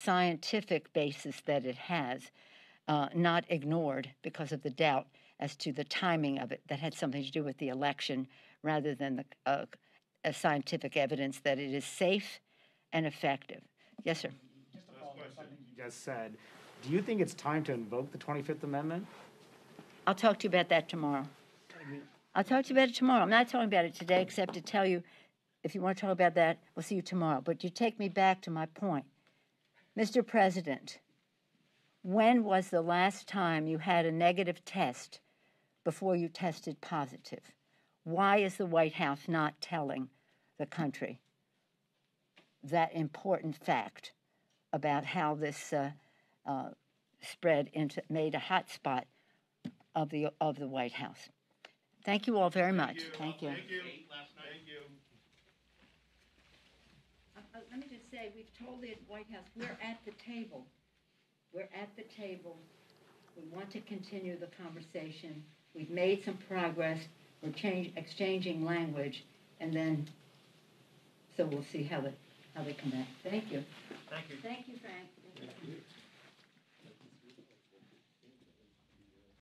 scientific basis that it has, uh, not ignored because of the doubt as to the timing of it that had something to do with the election rather than the uh, a scientific evidence that it is safe and effective. Yes, sir. you just said, do you think it's time to invoke the 25th Amendment? I'll talk to you about that tomorrow. I'll talk to you about it tomorrow. I'm not talking about it today, except to tell you, if you want to talk about that, we'll see you tomorrow. But you take me back to my point. Mr. President, when was the last time you had a negative test before you tested positive? Why is the White House not telling the country that important fact about how this uh, uh, spread into made a hot spot of the of the White House? Thank you all very much. Thank you. Thank you. Thank you. Uh, uh, let me just say, we've told the White House, we're at the table. We're at the table. We want to continue the conversation. We've made some progress. We're change, exchanging language, and then, so we'll see how the, how they come back. Thank you. Thank you. Thank you.